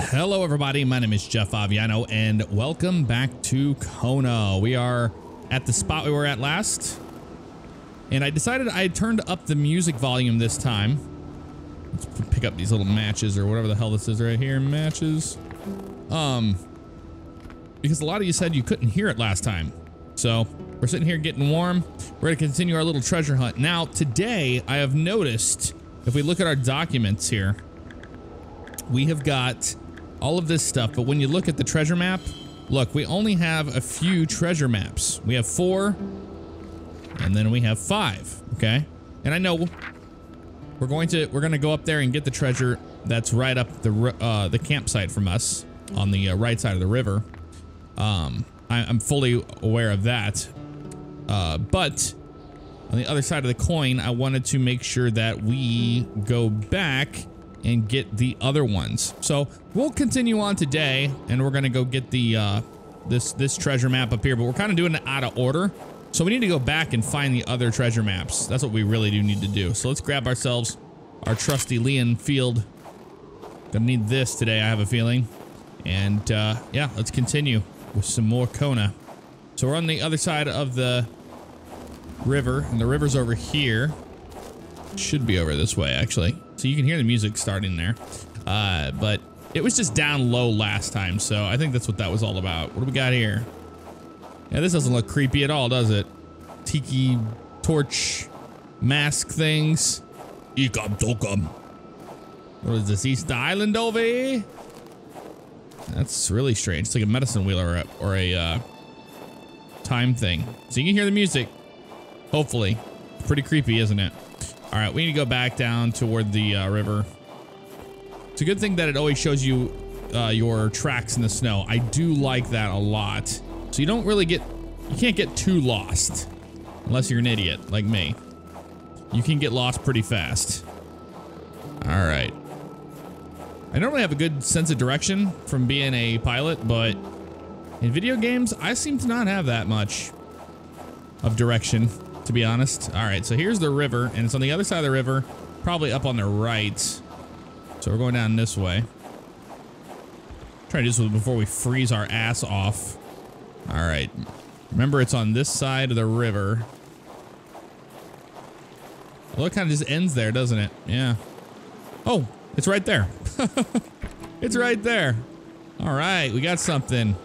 Hello, everybody. My name is Jeff Favignano, and welcome back to Kona. We are at the spot we were at last, and I decided I turned up the music volume this time. Let's pick up these little matches or whatever the hell this is right here. Matches. Um, because a lot of you said you couldn't hear it last time. So we're sitting here getting warm. We're going to continue our little treasure hunt. Now, today I have noticed, if we look at our documents here, we have got all of this stuff, but when you look at the treasure map, look, we only have a few treasure maps. We have four, and then we have five, okay? And I know we're going to we're going to go up there and get the treasure that's right up the uh, the campsite from us on the uh, right side of the river. Um, I, am fully aware of that. Uh, but on the other side of the coin, I wanted to make sure that we go back and get the other ones. So we'll continue on today, and we're gonna go get the uh, this this treasure map up here. But we're kind of doing it out of order, so we need to go back and find the other treasure maps. That's what we really do need to do. So let's grab ourselves our trusty Lee-Enfield. Gonna need this today, I have a feeling. And uh, yeah, let's continue with some more Kona. So we're on the other side of the river, and the river's over here. Should be over this way, actually. So you can hear the music starting there. Uh, but it was just down low last time, so I think that's what that was all about. What do we got here? Yeah, this doesn't look creepy at all, does it? Tiki torch mask things. Ikam tokam. What is this, East Island over? That's really strange. It's like a medicine wheel or a, or a uh, time thing. So you can hear the music. Hopefully. Pretty creepy, isn't it? All right, we need to go back down toward the uh, river. It's a good thing that it always shows you uh, your tracks in the snow. I do like that a lot. So you don't really get, you can't get too lost unless you're an idiot like me. You can get lost pretty fast. All right. I don't have a good sense of direction from being a pilot, but in video games, I seem to not have that much of direction to be honest. All right, so here's the river, and it's on the other side of the river, probably up on the right. So we're going down this way. Try to do this before we freeze our ass off. All right. Remember, it's on this side of the river. Well, it kind of just ends there, doesn't it? Yeah. Oh, it's right there. it's right there. All right, we got something.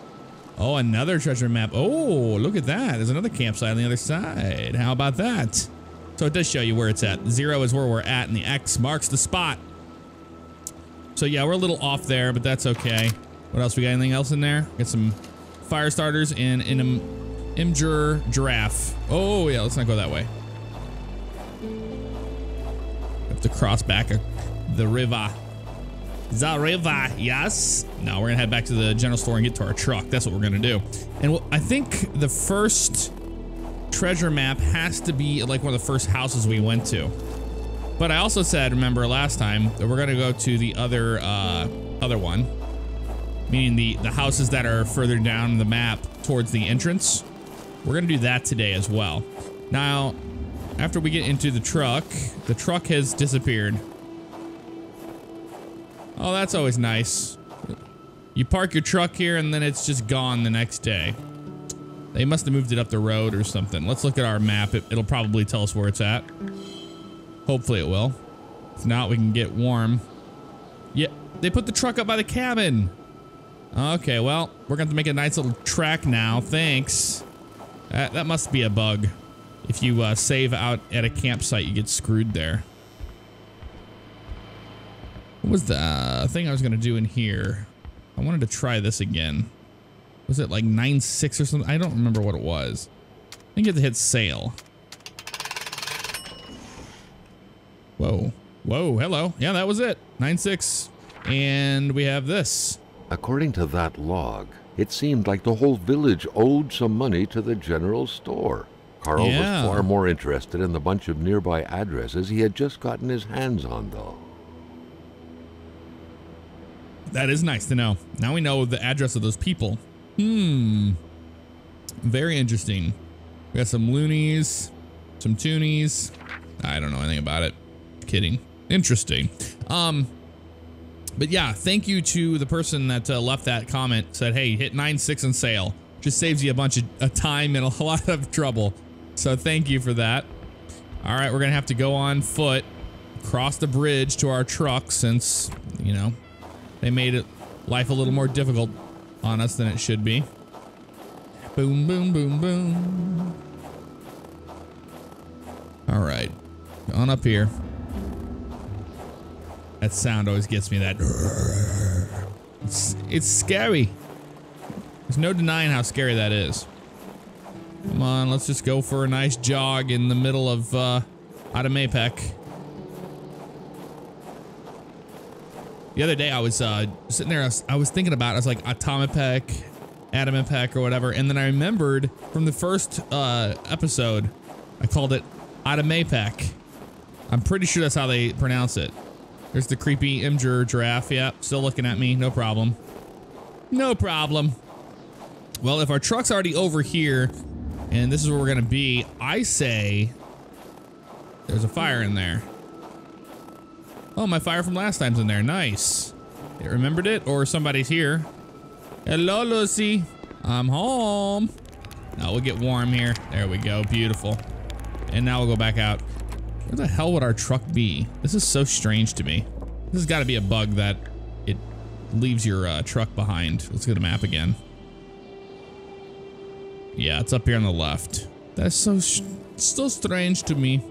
Oh, another treasure map. Oh, look at that. There's another campsite on the other side. How about that? So it does show you where it's at. Zero is where we're at, and the X marks the spot. So yeah, we're a little off there, but that's okay. What else? We got anything else in there? Got some fire starters and an Imgur giraffe. Oh yeah, let's not go that way. Have to cross back the river. Zareva, yes. Now we're gonna head back to the general store and get to our truck. That's what we're gonna do. And I think the first treasure map has to be like one of the first houses we went to. But I also said, remember last time, that we're gonna go to the other uh, other one, meaning the the houses that are further down the map towards the entrance. We're gonna do that today as well. Now, after we get into the truck, the truck has disappeared. Oh, that's always nice. You park your truck here and then it's just gone the next day. They must have moved it up the road or something. Let's look at our map. It, will probably tell us where it's at. Hopefully it will. If not, we can get warm. Yeah, they put the truck up by the cabin. Okay, well, we're going to make a nice little track now. Thanks. That, that must be a bug. If you uh, save out at a campsite, you get screwed there. What was the uh, thing I was going to do in here? I wanted to try this again. Was it like nine six or something? I don't remember what it was. I think you have to hit sail. Whoa. Whoa, hello. Yeah, that was it. Nine six, And we have this. According to that log, it seemed like the whole village owed some money to the general store. Carl yeah. was far more interested in the bunch of nearby addresses he had just gotten his hands on, though. That is nice to know. Now we know the address of those people. Hmm. Very interesting. We got some loonies, some toonies. I don't know anything about it. Kidding. Interesting. Um. But yeah, thank you to the person that uh, left that comment. Said, hey, hit nine six and sail. Just saves you a bunch of time and a lot of trouble. So thank you for that. All right, we're going to have to go on foot, cross the bridge to our truck since, you know, they made it life a little more difficult on us than it should be. Boom, boom, boom, boom. All right, on up here. That sound always gets me that. It's, it's scary. There's no denying how scary that is. Come on, let's just go for a nice jog in the middle of uh, Atamipek. The other day I was uh, sitting there, I was, I was, thinking about, it. I was like, Atomapek, Adamapek or whatever. And then I remembered from the first uh, episode, I called it Atamapek. I'm pretty sure that's how they pronounce it. There's the creepy Imgur giraffe. Yeah, still looking at me. No problem. No problem. Well, if our truck's already over here, and this is where we're to be, I say there's a fire in there. Oh, my fire from last time's in there. Nice. It remembered it, or somebody's here. Hello, Lucy. I'm home. Now we'll get warm here. There we go. Beautiful. And now we'll go back out. Where the hell would our truck be? This is so strange to me. This has got to be a bug that it leaves your uh, truck behind. Let's get a map again. Yeah, it's up here on the left. That's so so strange to me.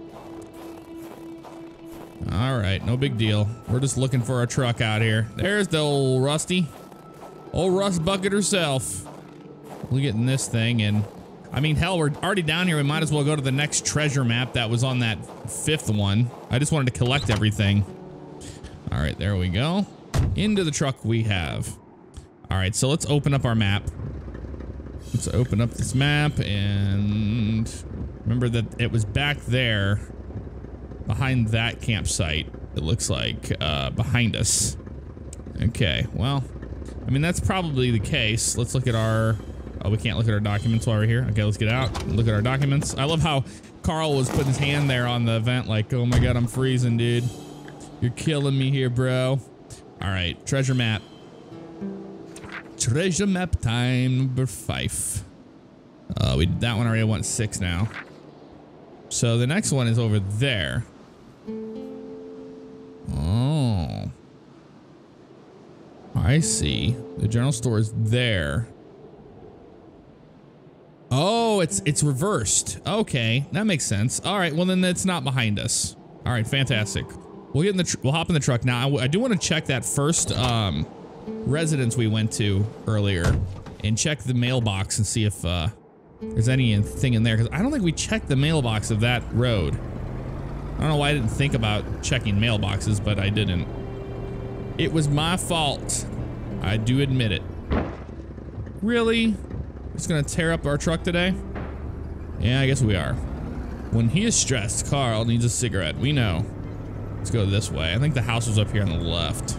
All right, no big deal. We're just looking for a truck out here. There's the old Rusty. Old Rust Bucket herself. We're getting this thing and I mean, hell, we're already down here. We might as well go to the next treasure map that was on that fifth one. I just wanted to collect everything. All right, there we go. Into the truck we have. All right, so let's open up our map. Let's open up this map and remember that it was back there behind that campsite. It looks like uh, behind us. Okay, well, I mean, that's probably the case. Let's look at our Oh, we can't look at our documents while we're here. Okay, let's get out. Look at our documents. I love how Carl was putting his hand there on the vent like, oh my god, I'm freezing, dude. You're killing me here, bro. All right, treasure map. Treasure map time number five. Uh, we did that one already. I want six now. So the next one is over there. I see. The general store is there. Oh, it's it's reversed. Okay, that makes sense. All right, well then it's not behind us. All right, fantastic. We'll get in the we'll hop in the truck now. I, I do want to check that first um, residence we went to earlier and check the mailbox and see if uh, there's anything in there because I don't think we checked the mailbox of that road. I don't know why I didn't think about checking mailboxes, but I didn't. It was my fault. I do admit it. Really? Just gonna tear up our truck today? Yeah, I guess we are. When he is stressed, Carl needs a cigarette. We know. Let's go this way. I think the house was up here on the left.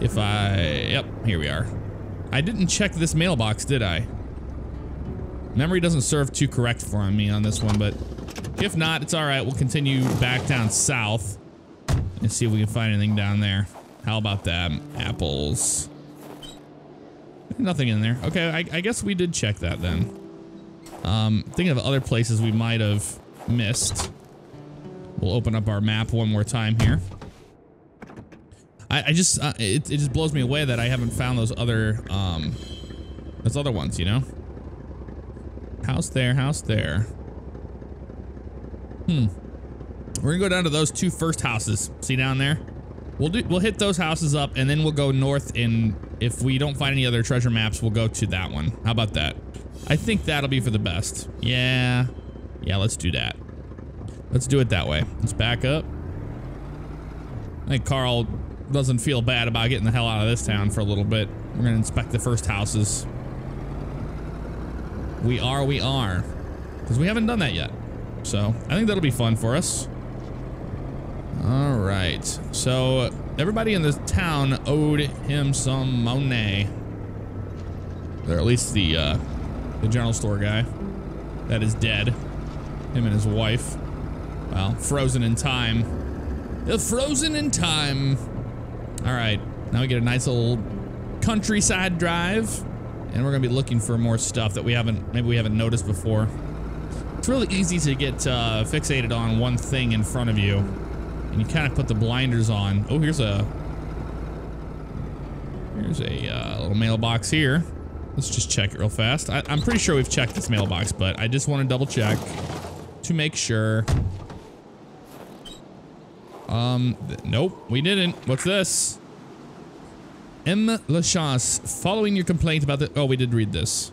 If I... Yep, here we are. I didn't check this mailbox, did I? Memory doesn't serve too correct for me on this one, but if not, it's all right. We'll continue back down south and see if we can find anything down there. How about that? Apples. Nothing in there. Okay, I, I, guess we did check that then. Um, thinking of other places we might have missed. We'll open up our map one more time here. I, I just, uh, it, it just blows me away that I haven't found those other, um, those other ones, you know? House there, house there. Hmm. We're gonna go down to those two first houses. See down there? We'll do, we'll hit those houses up and then we'll go north and if we don't find any other treasure maps, we'll go to that one. How about that? I think that'll be for the best. Yeah. Yeah, let's do that. Let's do it that way. Let's back up. I think Carl doesn't feel bad about getting the hell out of this town for a little bit. We're to inspect the first houses. We are, we are. Because we haven't done that yet. So, I think that'll be fun for us. All right. So everybody in this town owed him some money. Or at least the uh, the general store guy that is dead. Him and his wife. Well, frozen in time. They're frozen in time. All right, now we get a nice little countryside drive, and we're gonna be looking for more stuff that we haven't, maybe we haven't noticed before. It's really easy to get uh, fixated on one thing in front of you, and you kind of put the blinders on. Oh, here's a here's a uh, little mailbox here. Let's just check it real fast. I, I'm pretty sure we've checked this mailbox, but I just want to double check to make sure. Um, nope, we didn't. What's this? M. Lachance, following your complaint about the- Oh, we did read this.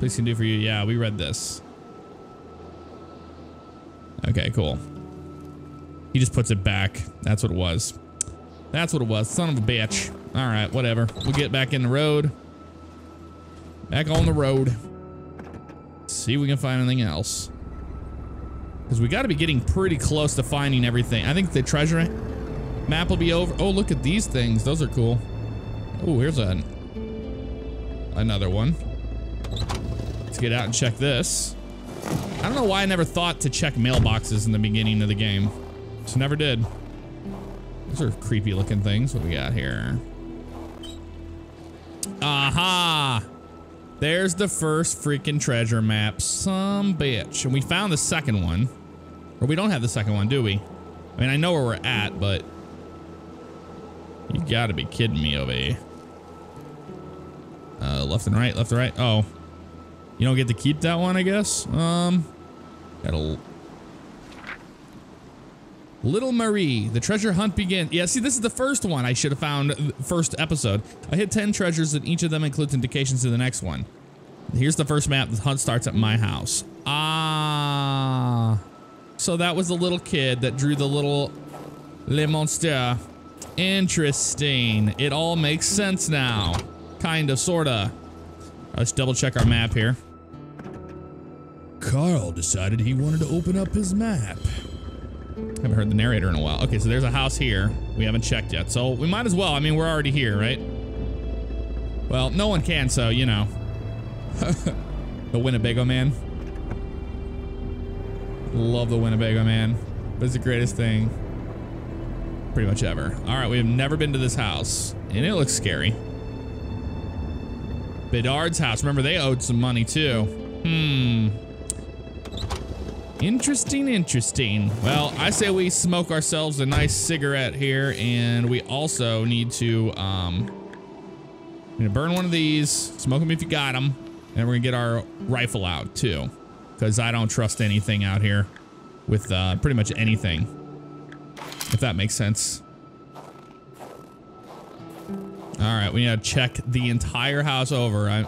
Please can do for you. Yeah, we read this. Okay, cool. He just puts it back. That's what it was. That's what it was. Son of a bitch. All right, whatever. We'll get back in the road. Back on the road. See if we can find anything else. Because we got to be getting pretty close to finding everything. I think the treasure map will be over. Oh, look at these things. Those are cool. Oh, here's a, another one. Let's get out and check this. I don't know why I never thought to check mailboxes in the beginning of the game. Never did. Those are creepy looking things. What we got here? Aha! There's the first freaking treasure map. Some bitch. And we found the second one. Or we don't have the second one, do we? I mean, I know where we're at, but... You gotta be kidding me, Ove. Uh, left and right, left and right. Oh. You don't get to keep that one, I guess? Um... Got a... Little Marie, the treasure hunt begins. Yeah, see, this is the first one I should have found first episode. I hit 10 treasures and each of them includes indications to the next one. Here's the first map. The hunt starts at my house. Ah. So that was the little kid that drew the little Le Monster. Interesting. It all makes sense now. Kinda, sorta. Let's double check our map here. Carl decided he wanted to open up his map. Haven't heard the narrator in a while. Okay, so there's a house here. We haven't checked yet. So we might as well. I mean, we're already here, right? Well, no one can, so, you know. the Winnebago man. Love the Winnebago man. It's the greatest thing pretty much ever. All right, we have never been to this house, and it looks scary. Bedard's house. Remember, they owed some money too. Hmm. Interesting, interesting. Well, I say we smoke ourselves a nice cigarette here, and we also need to um, to burn one of these. Smoke them if you got them, and we're gonna get our rifle out too, because I don't trust anything out here with uh, pretty much anything, if that makes sense. All right, we need to check the entire house over. I,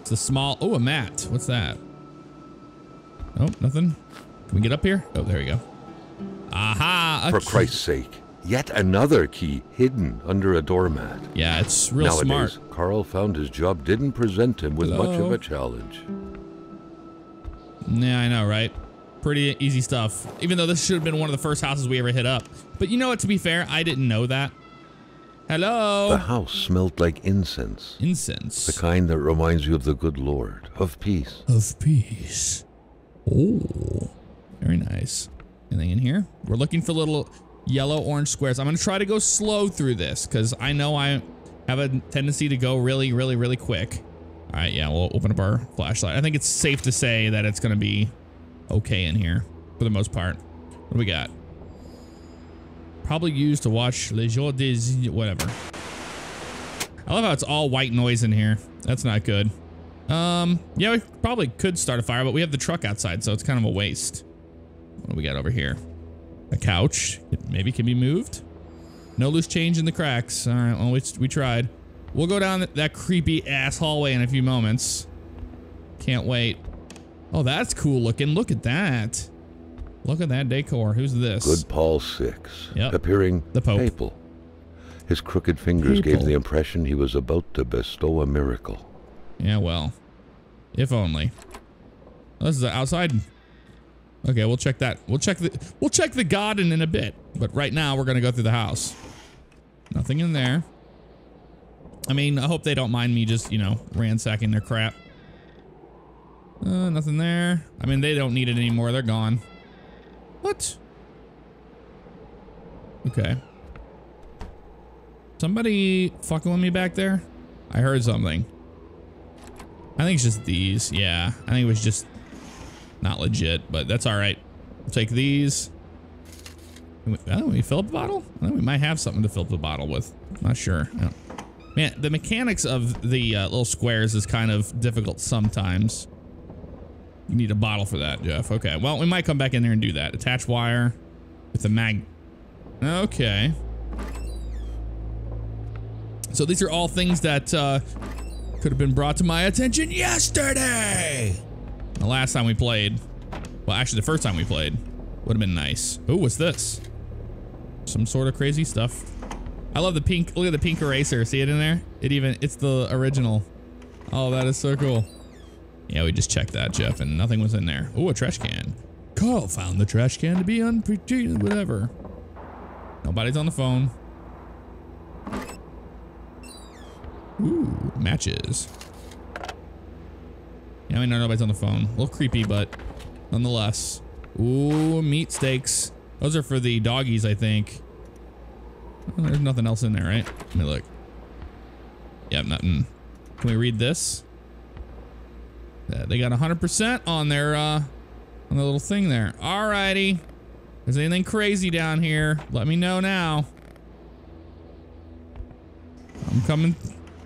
it's a small. Oh, a mat. What's that? Oh, nothing. Can we get up here? Oh, there we go. Aha! For key. Christ's sake, yet another key hidden under a doormat. Yeah, it's real Nowadays, smart. Carl found his job didn't present him with much of a challenge. Yeah, I know, right? Pretty easy stuff. Even though this should have been one of the first houses we ever hit up. But you know what? To be fair, I didn't know that. Hello. The house smelled like incense, Incense. the kind that reminds you of the good Lord, of peace. of peace. Oh, very nice. Anything in here? We're looking for little yellow orange squares. I'm going to try to go slow through this because I know I have a tendency to go really, really, really quick. All right, yeah, we'll open up our flashlight. I think it's safe to say that it's going to be okay in here for the most part. What do we got? Probably used to watch Les Jours des... whatever. I love how it's all white noise in here. That's not good. Um, yeah, we probably could start a fire, but we have the truck outside, so it's kind of a waste. What do we got over here? A couch. It maybe can be moved. No loose change in the cracks. All right, well, we, we tried. We'll go down that, creepy ass hallway in a few moments. Can't wait. Oh, that's cool looking. Look at that. Look at that decor. Who's this? Good Paul Six, Yep. appearing The Pope. papal. His crooked fingers gave the impression he was about to bestow a miracle. Yeah, well, if only. This is outside. Okay, we'll check that. We'll check the we'll check the garden in a bit. But right now we're gonna go through the house. Nothing in there. I mean, I hope they don't mind me just, you know, ransacking their crap. Uh, nothing there. I mean, they don't need it anymore. They're gone. What? Okay. Somebody fucking with me back there? I heard something. I think it's just these. Yeah, I think it was just not legit, but that's all right. We'll take these. We, oh, we fill up the bottle? Think we might have something to fill up the bottle with. Not sure. Man, the mechanics of the uh, little squares is kind of difficult sometimes. You need a bottle for that, Jeff. Okay, well, we might come back in there and do that. Attach wire with the mag. Okay. So these are all things that uh, could have been brought to my attention yesterday. The last time we played. Well, actually, the first time we played would have been nice. Oh, what's this? Some sort of crazy stuff. I love the pink. Look at the pink eraser. See it in there? It even, it's the original. Oh, that is so cool. Yeah, we just checked that, Jeff, and nothing was in there. Oh, a trash can. Carl found the trash can to be unpretended, whatever. Nobody's on the phone. Ooh, matches. Yeah, I mean, nobody's on the phone. A little creepy, but nonetheless. Ooh, meat steaks. Those are for the doggies, I think. Oh, there's nothing else in there, right? Let me look. Yeah, nothing. Can we read this? Yeah, they got 100% on their, uh, on the little thing there. Alrighty. If there's anything crazy down here, let me know now. I'm coming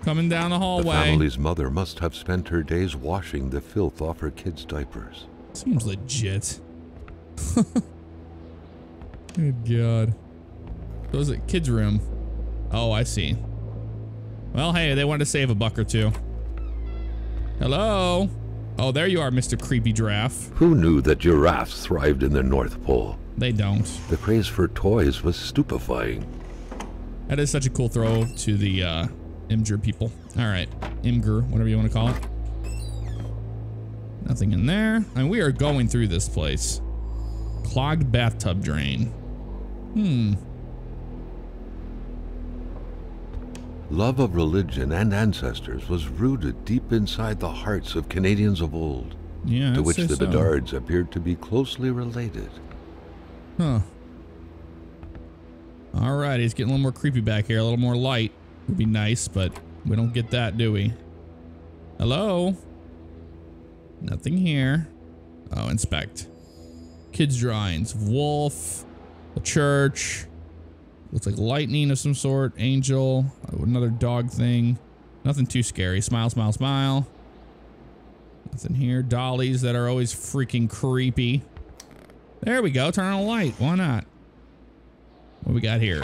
coming down the hallway. The family's mother must have spent her days washing the filth off her kids' diapers. Seems legit. Good God. So is it kids' room? Oh, I see. Well, hey, they wanted to save a buck or two. Hello? Oh, there you are, Mr. Creepy Giraffe. Who knew that giraffes thrived in the North Pole? They don't. The craze for toys was stupefying. That is such a cool throw to the uh, Imgur people. All right. Imgur, whatever you want to call it. Nothing in there. I mean, we are going through this place. Clogged bathtub drain. Hmm. Love of religion and ancestors was rooted deep inside the hearts of Canadians of old, yeah, to which the so. Bedards appeared to be closely related. Huh. All right, it's getting a little more creepy back here, a little more light. Would be nice, but we don't get that, do we? Hello? Nothing here. Oh, inspect. Kids drawings. Wolf. A church. Looks like lightning of some sort. Angel. Another dog thing. Nothing too scary. Smile, smile, smile. Nothing here. Dollies that are always freaking creepy. There we go. Turn on a light. Why not? What we got here?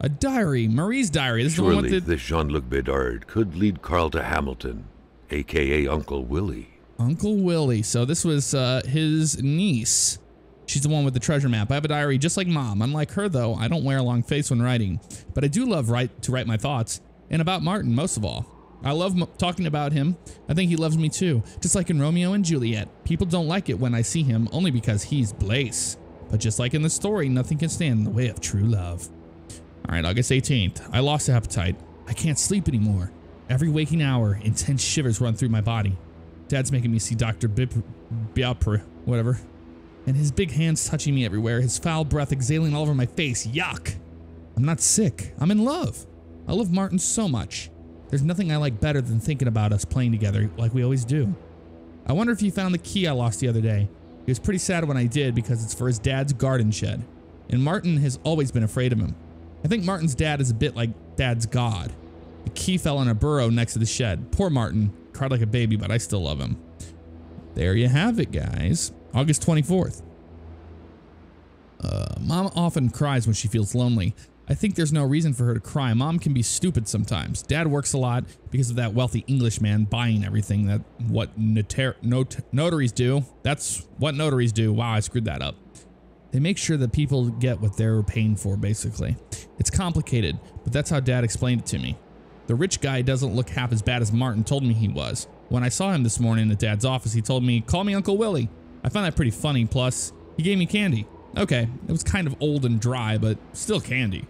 A diary. Marie's diary. This Surely is the one with the... this Jean-Luc Bedard could lead Carl to Hamilton, a.k.a. Uncle Willie. Uncle Willie. So this was uh, his niece. She's the one with the treasure map. I have a diary just like mom. Unlike her, though, I don't wear a long face when writing. But I do love write to write my thoughts. And about Martin, most of all. I love talking about him. I think he loves me too. Just like in Romeo and Juliet. People don't like it when I see him only because he's Blaise. But just like in the story, nothing can stand in the way of true love. All right, August 18th. I lost appetite. I can't sleep anymore. Every waking hour, intense shivers run through my body. Dad's making me see Dr. Biapre, whatever. And his big hands touching me everywhere, his foul breath exhaling all over my face. Yuck! I'm not sick. I'm in love. I love Martin so much. There's nothing I like better than thinking about us playing together like we always do. I wonder if he found the key I lost the other day. He was pretty sad when I did because it's for his dad's garden shed. And Martin has always been afraid of him. I think Martin's dad is a bit like dad's god. The key fell in a burrow next to the shed. Poor Martin. Cried like a baby, but I still love him. There you have it, guys. August 24th. Uh, Mom often cries when she feels lonely. I think there's no reason for her to cry. Mom can be stupid sometimes. Dad works a lot because of that wealthy Englishman buying everything that what notar not notaries do. That's what notaries do. Wow, I screwed that up. They make sure that people get what they're paying for, basically. It's complicated, but that's how Dad explained it to me. The rich guy doesn't look half as bad as Martin told me he was. When I saw him this morning at Dad's office, he told me, call me Uncle Willie. I found that pretty funny, plus, he gave me candy. Okay, it was kind of old and dry, but still candy.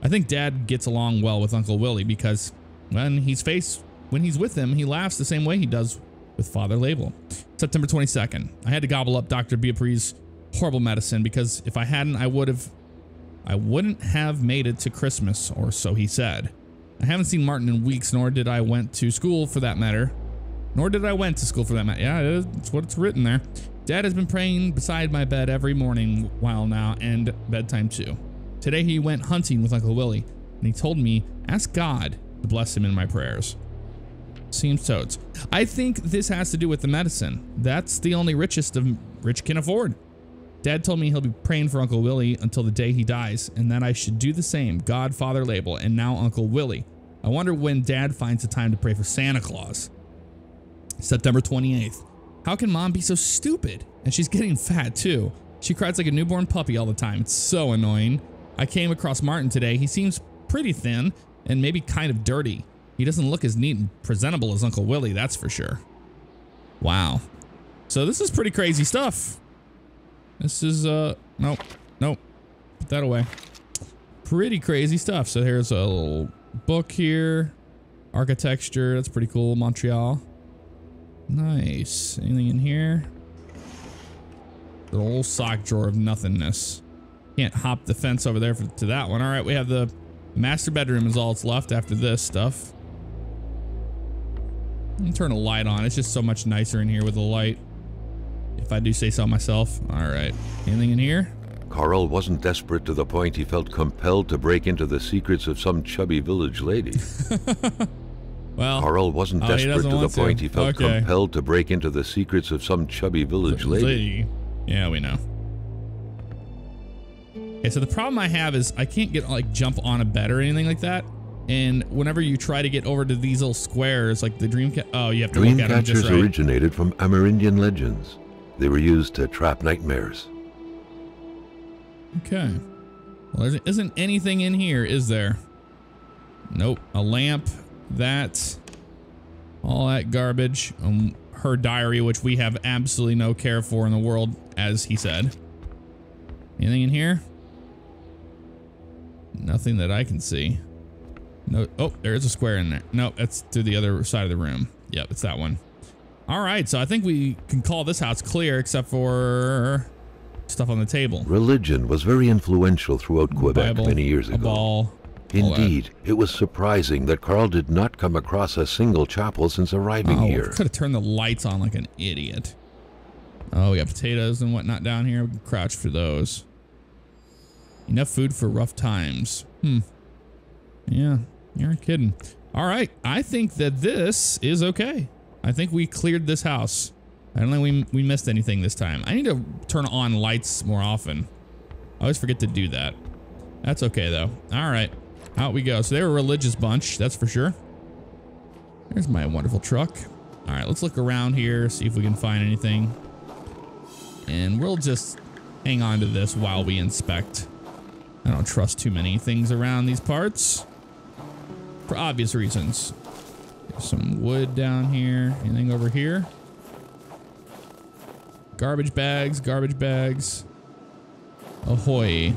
I think Dad gets along well with Uncle Willie because when he's faced, when he's with him, he laughs the same way he does with Father Label. September 22nd. I had to gobble up Dr. Biapre's horrible medicine because if I hadn't, I would have I wouldn't have made it to Christmas, or so he said. I haven't seen Martin in weeks, nor did I went to school for that matter. Nor did I went to school for that matter. Yeah, that's what it's written there. Dad has been praying beside my bed every morning while now and bedtime too. Today he went hunting with Uncle Willie, and he told me, ask God to bless him in my prayers. Seems totes. I think this has to do with the medicine. That's the only richest of rich can afford. Dad told me he'll be praying for Uncle Willie until the day he dies, and that I should do the same. Godfather label, and now Uncle Willie. I wonder when Dad finds the time to pray for Santa Claus. September 28th. How can mom be so stupid? And she's getting fat too. She cries like a newborn puppy all the time. It's so annoying. I came across Martin today. He seems pretty thin and maybe kind of dirty. He doesn't look as neat and presentable as Uncle Willie, that's for sure. Wow. So this is pretty crazy stuff. This is, uh, nope, nope. Put that away. Pretty crazy stuff. So here's a little book here. Architecture, that's pretty cool. Montreal. Nice. Anything in here? The old sock drawer of nothingness. Can't hop the fence over there for, to that one. All right, we have the master bedroom is all that's left after this stuff. turn a light on. It's just so much nicer in here with the light. If I do say so myself. All right. Anything in here? Carl wasn't desperate to the point he felt compelled to break into the secrets of some chubby village lady. well, Carl wasn't oh, desperate to the to. point he felt okay. compelled to break into the secrets of some chubby village lady. lady. Yeah, we know. Okay, so the problem I have is I can't get like jump on a bed or anything like that. And whenever you try to get over to these little squares, like the dream oh, you have to look at them just right. originated from Amerindian legends. They were used to trap nightmares. Okay. Well, there isn't anything in here, is there? Nope. A lamp. That. All that garbage. Um, her diary, which we have absolutely no care for in the world, as he said. Anything in here? Nothing that I can see. No. Oh, there is a square in there. No, that's to the other side of the room. Yep, it's that one. All right, so I think we can call this house clear except for stuff on the table. Religion was very influential throughout Quebec Bible, many years ago. A ball. Indeed, it was surprising that Carl did not come across a single chapel since arriving oh, here. Could have turned the lights on like an idiot. Oh, we got potatoes and whatnot down here. We can crouch for those. Enough food for rough times. Hmm. Yeah, you're kidding. All right, I think that this is okay. I think we cleared this house. I don't think we, we missed anything this time. I need to turn on lights more often. I always forget to do that. That's okay though. All right, out we go. So they're a religious bunch, that's for sure. There's my wonderful truck. All right, let's look around here, see if we can find anything. And we'll just hang on to this while we inspect. I don't trust too many things around these parts. For obvious reasons. Some wood down here. Anything over here? Garbage bags, garbage bags. Ahoy.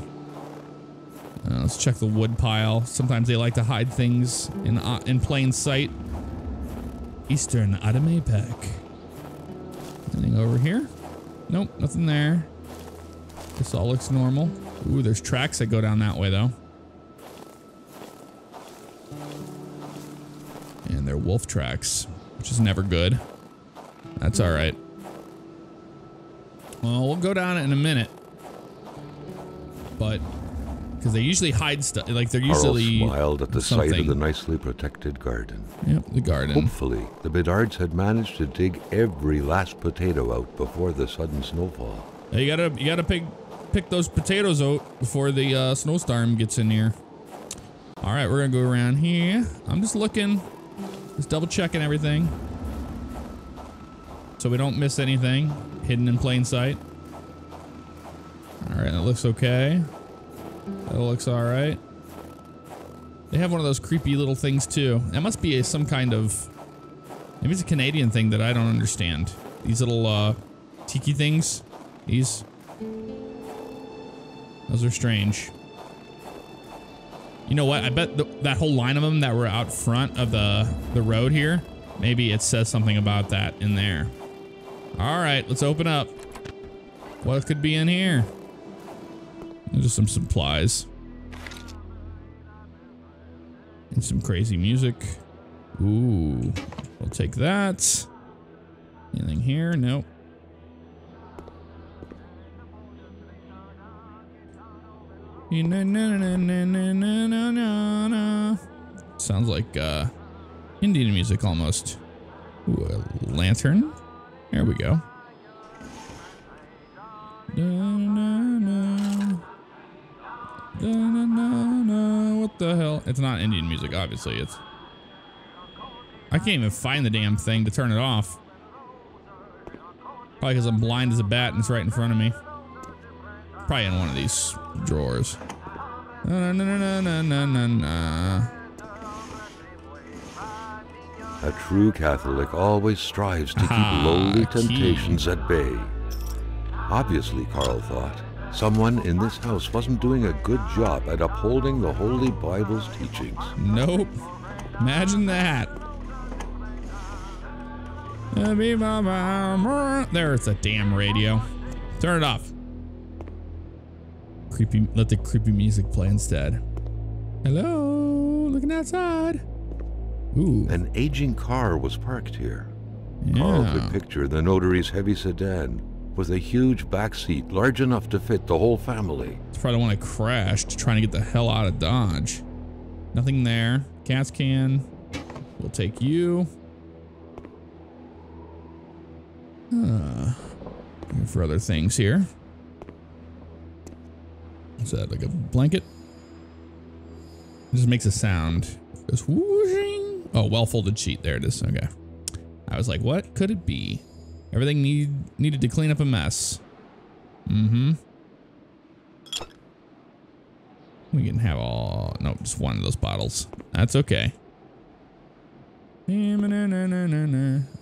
Uh, let's check the wood pile. Sometimes they like to hide things in uh, in plain sight. Eastern Adamapec. Anything over here? Nope, nothing there. This all looks normal. Ooh, there's tracks that go down that way though. Wolf tracks, which is never good. That's all right. Well, we'll go down in a minute. But because they usually hide stuff, like they're usually Carl smiled at the something. sight of the nicely protected garden. Yep, the garden. Hopefully, the Bedards had managed to dig every last potato out before the sudden snowfall. You gotta, you gotta pick, pick those potatoes out before the uh, snowstorm gets in here. All right, we're gonna go around here. I'm just looking, just double checking everything, so we don't miss anything hidden in plain sight. All right, that looks okay. That looks all right. They have one of those creepy little things too. That must be a, some kind of, maybe it's a Canadian thing that I don't understand. These little uh, tiki things. These, those are strange. You know what? I bet the, that whole line of them that were out front of the, the road here, maybe it says something about that in there. All right, let's open up. What could be in here? Just some supplies. And some crazy music. Ooh, we'll take that. Anything here? Nope. Sounds like uh, Indian music almost. Ooh, a lantern. There we go. What the hell? It's not Indian music, obviously. It's. I can't even find the damn thing to turn it off. Probably because I'm blind as a bat and it's right in front of me. Probably in one of these drawers. Na, na, na. A true Catholic always strives to keep Ah, lowly key. temptations at bay. Obviously, Carl thought, someone in this house wasn't doing a good job at upholding the Holy Bible's teachings. Nope. Imagine that. There's a damn radio. Turn it off. Creepy. Let the creepy music play instead. Hello. Looking outside. Ooh. An aging car was parked here. Carl Yeah. could picture the notary's heavy sedan with a huge back seat large enough to fit the whole family. It's probably the one I crashed trying to get the hell out of Dodge. Nothing there. Gas can. We'll take you. Uh, for other things here. Is that like a blanket? It just makes a sound. It goes whooshing. Oh, well folded sheet. There it is. Okay. I was like, what could it be? Everything need, needed to clean up a mess. Mm-hmm. We can have all, no, just one of those bottles. That's okay.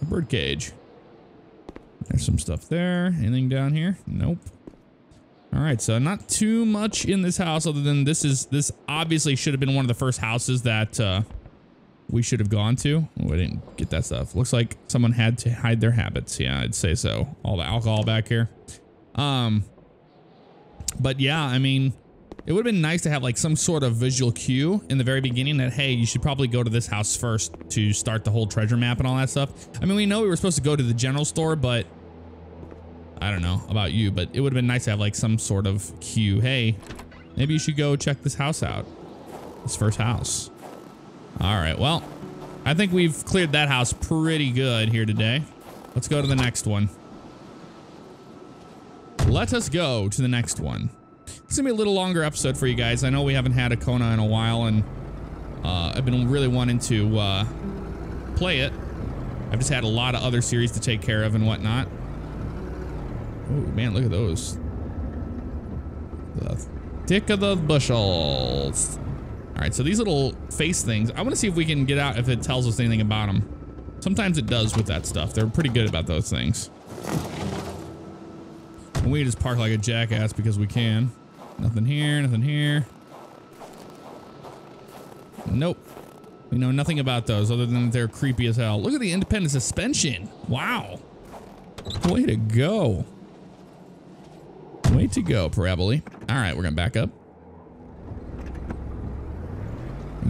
A bird cage. There's some stuff there. Anything down here? Nope. All right, so not too much in this house other than this is, this obviously should have been one of the first houses that uh, we should have gone to. Oh, I didn't get that stuff. Looks like someone had to hide their habits. Yeah, I'd say so. All the alcohol back here. Um, but yeah, I mean, it would have been nice to have like some sort of visual cue in the very beginning that, hey, you should probably go to this house first to start the whole treasure map and all that stuff. I mean, we know we were supposed to go to the general store, but I don't know about you, but it would have been nice to have like some sort of cue. Hey, maybe you should go check this house out. This first house. All right, well, I think we've cleared that house pretty good here today. Let's go to the next one. Let us go to the next one. It's gonna be a little longer episode for you guys. I know we haven't had a Kona in a while, and uh, I've been really wanting to uh, play it. I've just had a lot of other series to take care of and whatnot. Oh man, look at those. The thick of the bushels. All right, so these little face things, I want to see if we can get out if it tells us anything about them. Sometimes it does with that stuff. They're pretty good about those things. And we just park like a jackass because we can. Nothing here, nothing here. Nope. We know nothing about those other than they're creepy as hell. Look at the independent suspension. Wow. Way to go. Way to go, Parabole. All right, we're going to back up.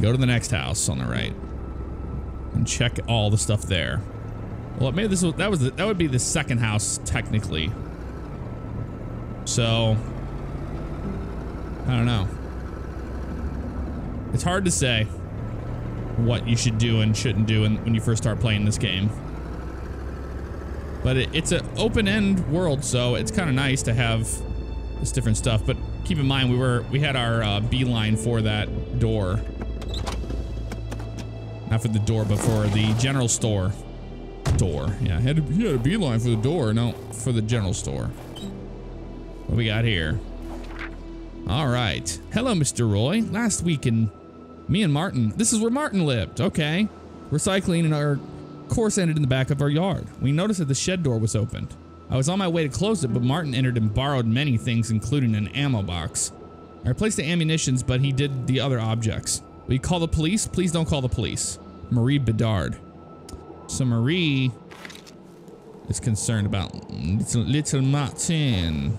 Go to the next house on the right. And check all the stuff there. Well, maybe this was, that was the, that would be the second house technically. So I don't know. It's hard to say what you should do and shouldn't do when, when you first start playing this game. But it, it's an open-end world, so it's kind of nice to have this different stuff. But keep in mind, we were we had our uh, beeline for that door. Not for the door, but for the general store door. Yeah, I had to, he had a beeline for the door. No, for the general store. What we got here? All right. Hello, Mr. Roy. Last week in me and Martin. This is where Martin lived. Okay. Recycling and our course ended in the back of our yard. We noticed that the shed door was opened. I was on my way to close it, but Martin entered and borrowed many things, including an ammo box. I replaced the ammunitions, but he did the other objects. We call the police? Please don't call the police. Marie Bedard. So Marie is concerned about little, little Martin.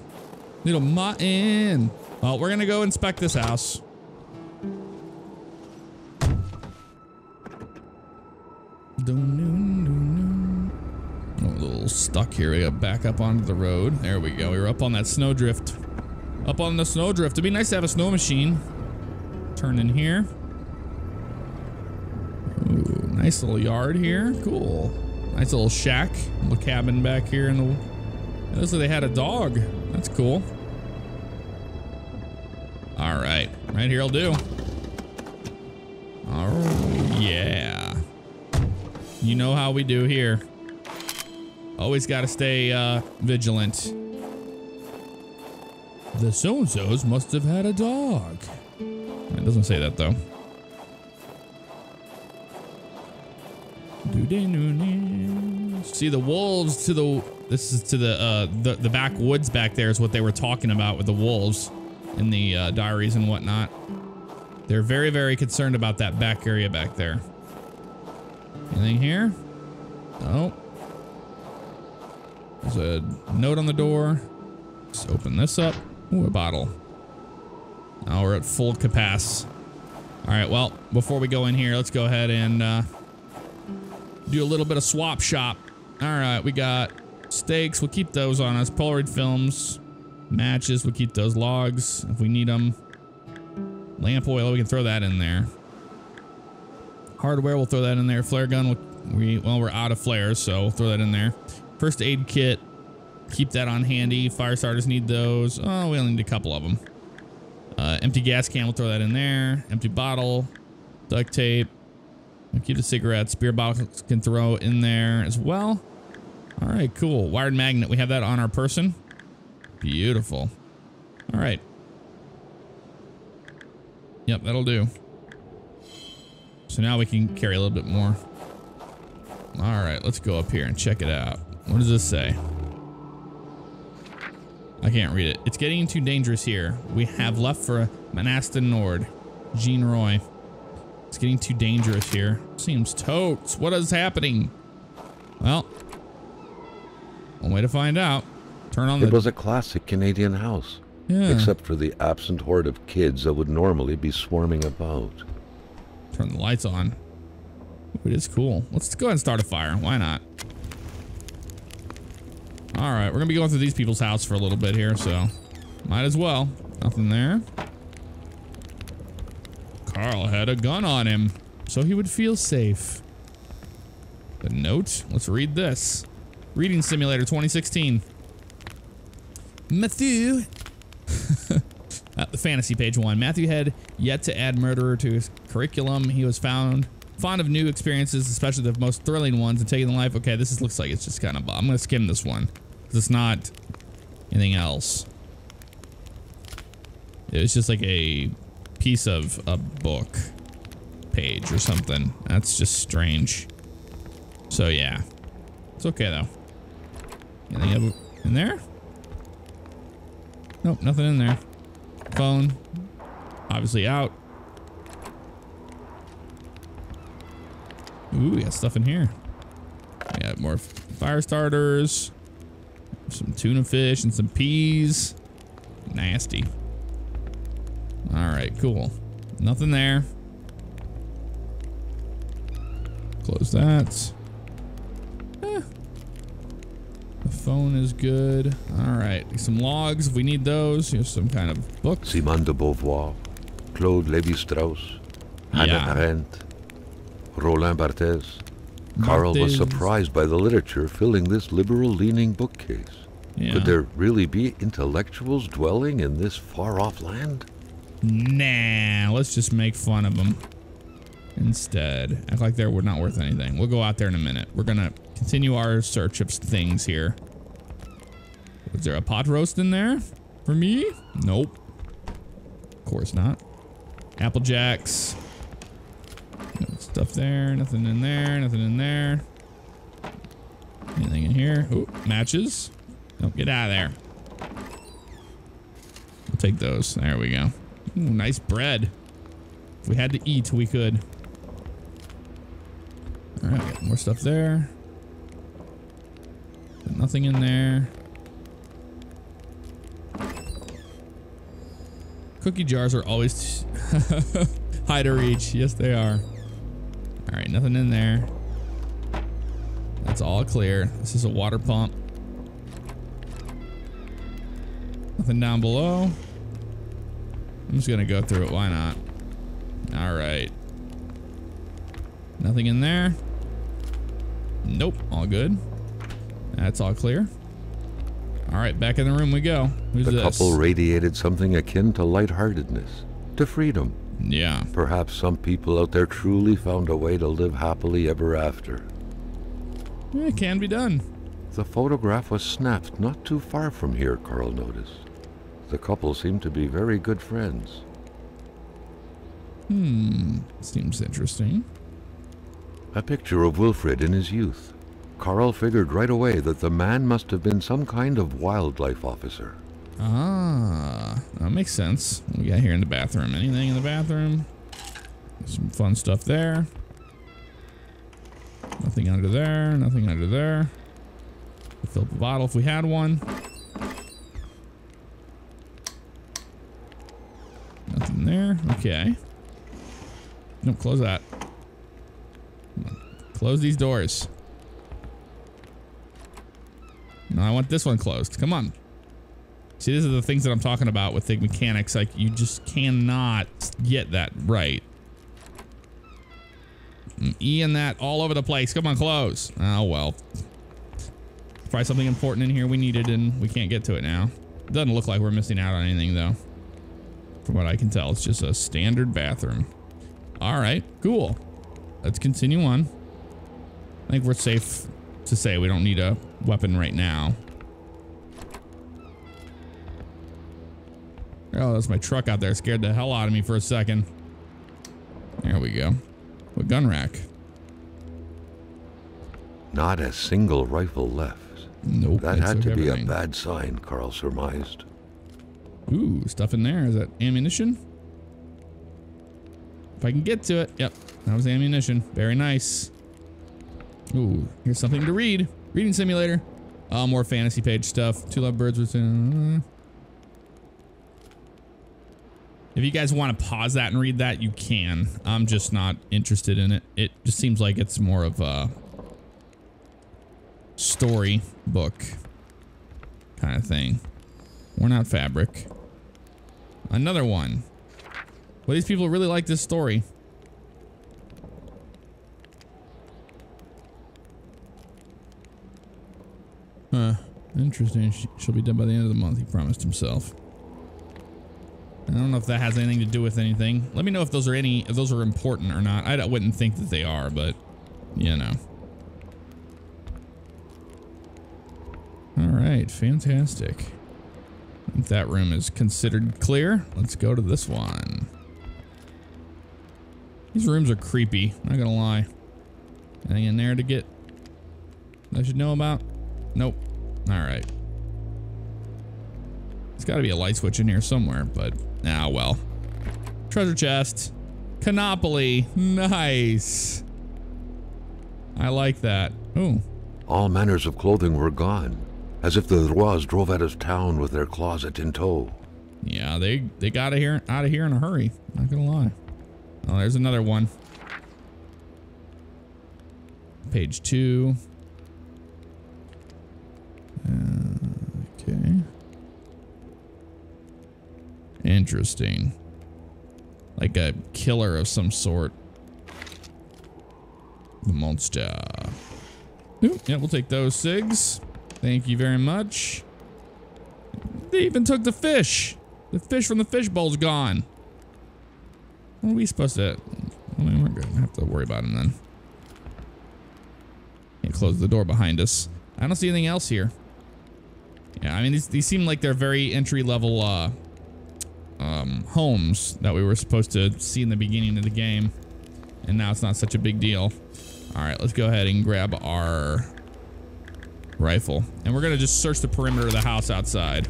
Little Martin. Well, we're gonna go inspect this house. Oh, a little stuck here. We got back up onto the road. There we go. We were up on that snowdrift. Up on the snowdrift. It'd be nice to have a snow machine. Turn in here. Ooh, nice little yard here. Cool. Nice little shack. Little cabin back here in the. It looks like they had a dog. That's cool. All right. Right here will do. Oh, yeah. You know how we do here. Always got to stay uh, vigilant. The so-and-sos must have had a dog. It doesn't say that, though. See the wolves to the this is to the uh the, the backwoods back there is what they were talking about with the wolves in the uh, diaries and whatnot. They're very, very concerned about that back area back there. Anything here? Oh. There's a note on the door. Let's open this up. Ooh, a bottle. Now we're at full capacity. All right, well, before we go in here, let's go ahead and uh, do a little bit of swap shop. All right, we got steaks. We'll keep those on us. Polaroid films, matches. We'll keep those logs if we need them. Lamp oil, we can throw that in there. Hardware, we'll throw that in there. Flare gun, we'll, we well, we're out of flares, so we'll throw that in there. First aid kit, keep that on handy. Fire starters need those. Oh, we only need a couple of them. Uh, empty gas can, we'll throw that in there. Empty bottle, duct tape. We'll keep the cigarettes. Beer bottles can throw in there as well. All right, cool. Wired magnet, we have that on our person. Beautiful. All right. Yep, that'll do. So now we can carry a little bit more. All right, let's go up here and check it out. What does this say? I can't read it. It's getting too dangerous here. We have left for Manaston Nord. Jean Roy. It's getting too dangerous here. Seems totes. What is happening? Well, one way to find out. Turn on It the... was a classic Canadian house, yeah. except for the absent horde of kids that would normally be swarming about. Turn the lights on. Ooh, it is cool. Let's go ahead and start a fire. Why not? All right, we're gonna be going through these people's house for a little bit here, so might as well. Nothing there. Carl had a gun on him, so he would feel safe. The note. Let's read this. Reading Simulator 2016. Matthew. uh, the fantasy page one. Matthew had yet to add murderer to his curriculum. He was found fond of new experiences, especially the most thrilling ones, and taking the life. Okay, this is, looks like it's just kind of. I'm gonna skim this one it's not anything else. It's just like a piece of a book page or something. That's just strange. So yeah, it's okay though. Anything in there? Nope, nothing in there. Phone, obviously out. Ooh, we got stuff in here. We got more fire starters, some tuna fish, and some peas. Nasty. All right, cool. Nothing there. Close that. Eh. The phone is good. All right, some logs if we need those. Here's some kind of book. Simone de Beauvoir, Claude Lévi-Strauss, Hannah Yeah. Arendt, Roland Barthes. Carl was surprised by the literature filling this liberal-leaning bookcase. Yeah. Could there really be intellectuals dwelling in this far-off land? Nah, let's just make fun of them instead. Act like they're not worth anything. We'll go out there in a minute. We're gonna continue our search of things here. Was there a pot roast in there for me? Nope. Of course not. Apple Jacks. No stuff there. Nothing in there. Nothing in there. Anything in here? Ooh, matches. Get out of there. We'll take those. There we go. Ooh, nice bread. If we had to eat, we could. All right, more stuff there. Nothing in there. Cookie jars are always high to reach. Yes, they are. All right, nothing in there. That's all clear. This is a water pump. Nothing down below. I'm just gonna go through it. Why not? All right. Nothing in there. Nope. All good. That's all clear. All right, back in the room we go. Who's the this? couple radiated something akin to lightheartedness, to freedom. yeah. Perhaps some people out there truly found a way to live happily ever after. It can be done. The photograph was snapped not too far from here, Carl noticed. The couple seemed to be very good friends. Hmm. Seems interesting. A picture of Wilfred in his youth. Carl figured right away that the man must have been some kind of wildlife officer. Ah, that makes sense. What we got here in the bathroom. Anything in the bathroom? Some fun stuff there. Nothing under there. Nothing under there. Fill up a bottle if we had one. Nothing there. Okay. No, close that. Close these doors. No, I want this one closed. Come on. See, these are the things that I'm talking about with the mechanics. Like, you just cannot get that right. I'm E and that all over the place. Come on, close. Oh, well. Probably something important in here we needed and we can't get to it now. Doesn't look like we're missing out on anything, though. From what I can tell, it's just a standard bathroom. All right, cool. Let's continue on. I think we're safe to say we don't need a weapon right now. Oh, that's my truck out there. Scared the hell out of me for a second. There we go. What gun rack? Not a single rifle left. Nope. That had to be a bad sign, Carl surmised. Ooh, stuff in there. Is that ammunition? If I can get to it. Yep, that was ammunition. Very nice. Ooh, here's something to read. Reading simulator. Uh, more fantasy page stuff. Two love birds with. Uh, if you guys want to pause that and read that, you can. I'm just not interested in it. It just seems like it's more of a story book kind of thing. We're not fabric. Another one. Well, these people really like this story. Huh. Interesting. She- She'll be done by the end of the month, he promised himself. I don't know if that has anything to do with anything. Let me know if those are any, if those are important or not. I wouldn't think that they are, but you know. All right, fantastic. I think that room is considered clear. Let's go to this one. These rooms are creepy, not gonna lie. Anything in there to get I should know about? Nope. Alright. There's gotta be a light switch in here somewhere, but ah well. Treasure chest. Canopoly. Nice. I like that. Ooh. All manners of clothing were gone, as if the Roys drove out of town with their closet in tow. Yeah, they they got out of here out of here in a hurry. Not gonna lie. Oh, there's another one. Page two. Uh, okay. Interesting. Like a killer of some sort. The monster. Ooh, yeah, we'll take those cigs. Thank you very much. They even took the fish. The fish from the fish bowl's gone. What are we supposed to? I mean, we're gonna have to worry about him then. Can't close the door behind us. I don't see anything else here. Yeah, I mean these these seem like they're very entry level uh, um, homes that we were supposed to see in the beginning of the game, and now it's not such a big deal. All right, let's go ahead and grab our rifle, and we're gonna just search the perimeter of the house outside.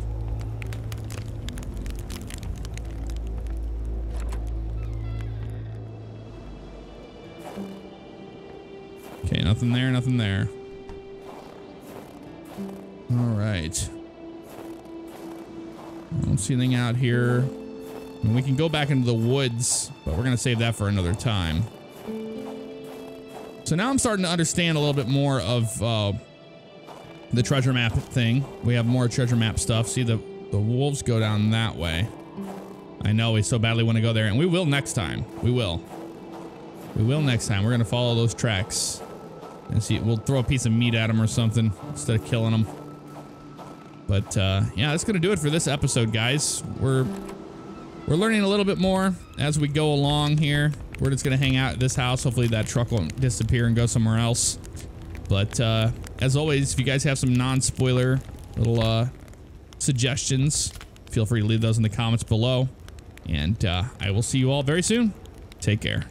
Okay, nothing there, nothing there. All right. I don't see anything out here. Mean, we can go back into the woods, but we're going to save that for another time. So now I'm starting to understand a little bit more of uh, the treasure map thing. We have more treasure map stuff. See the, the wolves go down that way. I know we so badly want to go there and we will next time. We will. We will next time. We're going to follow those tracks and see. We'll throw a piece of meat at them or something instead of killing them. But uh, yeah, that's going to do it for this episode, guys. We're we're learning a little bit more as we go along here. We're just going to hang out at this house. Hopefully that truck won't disappear and go somewhere else. But uh, as always, if you guys have some non-spoiler little uh, suggestions, feel free to leave those in the comments below. And uh, I will see you all very soon. Take care.